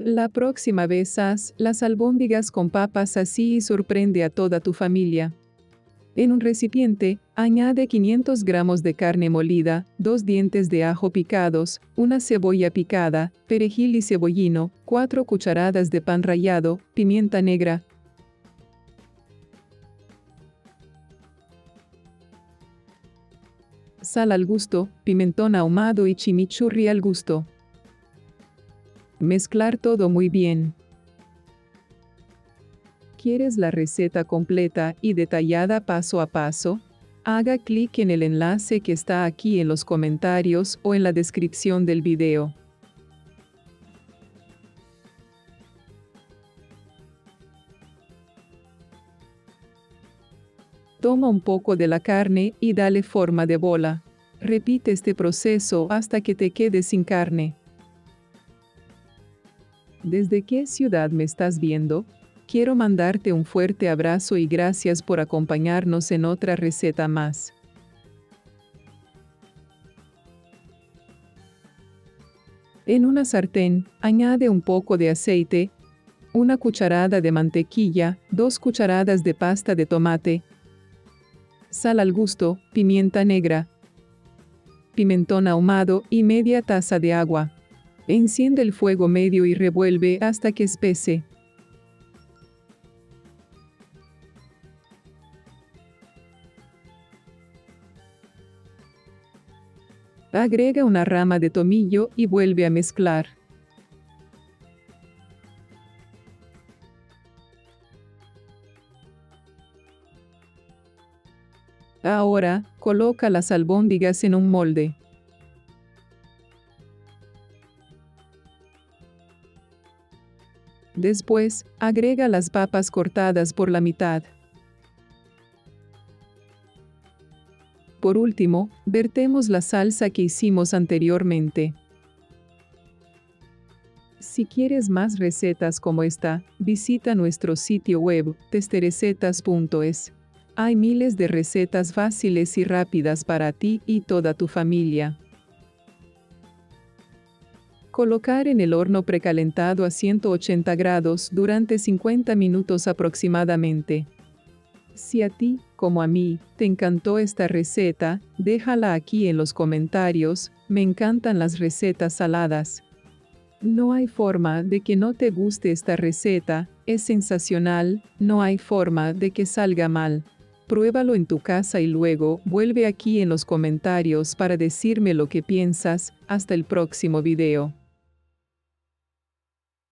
La próxima vez haz las albóndigas con papas así y sorprende a toda tu familia. En un recipiente, añade 500 gramos de carne molida, dos dientes de ajo picados, una cebolla picada, perejil y cebollino, 4 cucharadas de pan rallado, pimienta negra, sal al gusto, pimentón ahumado y chimichurri al gusto. Mezclar todo muy bien. ¿Quieres la receta completa y detallada paso a paso? Haga clic en el enlace que está aquí en los comentarios o en la descripción del video. Toma un poco de la carne y dale forma de bola. Repite este proceso hasta que te quede sin carne. ¿Desde qué ciudad me estás viendo? Quiero mandarte un fuerte abrazo y gracias por acompañarnos en otra receta más. En una sartén, añade un poco de aceite, una cucharada de mantequilla, dos cucharadas de pasta de tomate, sal al gusto, pimienta negra, pimentón ahumado y media taza de agua. Enciende el fuego medio y revuelve hasta que espese. Agrega una rama de tomillo y vuelve a mezclar. Ahora, coloca las albóndigas en un molde. Después, agrega las papas cortadas por la mitad. Por último, vertemos la salsa que hicimos anteriormente. Si quieres más recetas como esta, visita nuestro sitio web testerecetas.es. Hay miles de recetas fáciles y rápidas para ti y toda tu familia. Colocar en el horno precalentado a 180 grados durante 50 minutos aproximadamente. Si a ti, como a mí, te encantó esta receta, déjala aquí en los comentarios, me encantan las recetas saladas. No hay forma de que no te guste esta receta, es sensacional, no hay forma de que salga mal. Pruébalo en tu casa y luego vuelve aquí en los comentarios para decirme lo que piensas. Hasta el próximo video.